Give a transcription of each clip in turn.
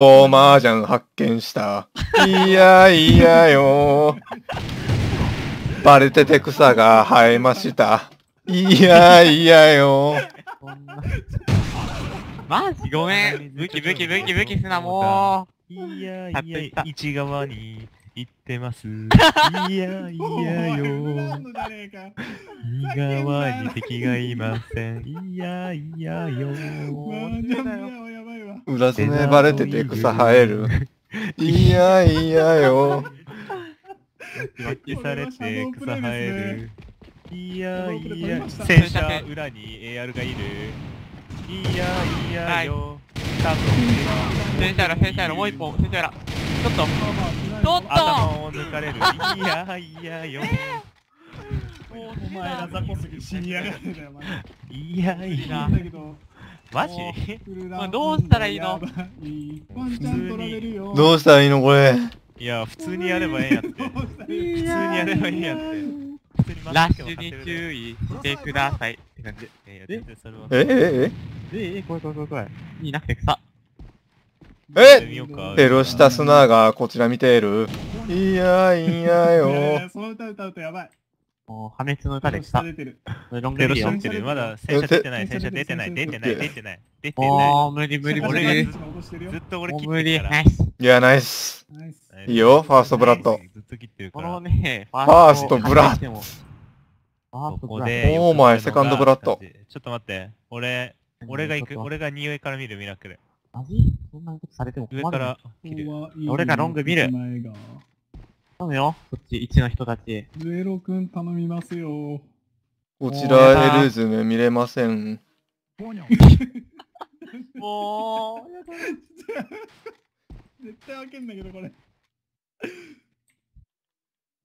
大麻雀発見した。いやいやよ。バレてて草が生えました。いやいやよ。マジごめん。武器武器武器武器すな、もいやいった市側に行ってます。いやいやよ。右側に敵がいません。いやいやよ。裏爪バレてて草生える。いやいやよ。脇脇されて草生える。いやいや。戦車裏に AR がいる。いやいやよ。多分う。先生ら先生らもう一本、先生ら。ちょっと、ちょっと頭を抜かれる。いやいやよ。お前ら雑魚すぎ死にやがってだよ、マジで。いやいや。マジ？どうしたらいいの？どうしたらいいのこれ？いや、普通にやればええんやって。普通にやればええんやって。ラッシュに注意してください。って感じ。いやいや、全然それは。え？え？え？え、怖い怖い怖い怖い。いなくて草。え？見ようかえペロシタスナーがこちら見ている。いやいやよ。やその歌歌うとやばい。もう破滅の歌で草。出てる。ロング。まだ戦車出てない、戦車出てない、出てない、出てない、出て無理無理無俺が理。ずっと俺切。ってるからナイス。いや、ナイス。いいよファーストブラッドずっと切ってるかこら。のね、ファーストブラッド。ここで。お前セカンドブラッドちょっと待って。俺、ド。俺が行く。俺が2上から見るミラクル。とマジそんなことされても困る。上から切る。俺がロング見る頼むよ。こっち、1の人たち。ゼロくん頼みますよ。こちらエルズメ見れません。もう、絶対開けんだけどこれ。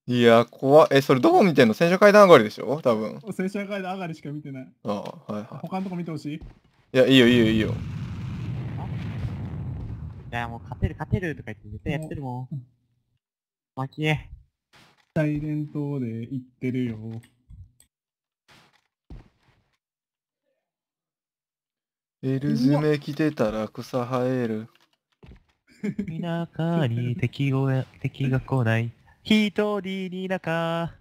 いや、怖っえ、それどこ見てんの？戦車階段上がりでしょ？多分。戦車階段上がりしか見てない。ああ、はいは他のとこ見てほしい？い。いや、いいよいいよいいよ。いやもう勝てる勝てるとか言って絶対やってるもん。負け。大連島で行ってるよ。エルズメ着てたら草生える。田舎に敵が 敵が来ない。一人に中。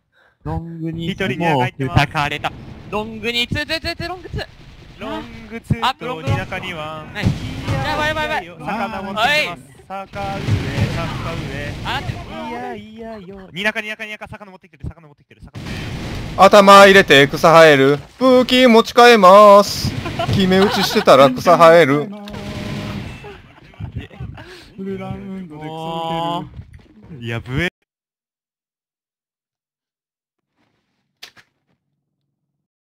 ロングに一人に中入ってます叩かれた。ロングにツーツーツーツーロングツー。ロングツーとに中には。やばいやばいやばい。魚持ってきます。坂上、坂上。あっていやいやよ。に中に中に中、魚持ってきてる、魚持ってきてる、魚。頭入れて草生える。武器持ち替えます。決め打ちしてたら草生える。フルラウンドでクソも受ける。いや、ブエ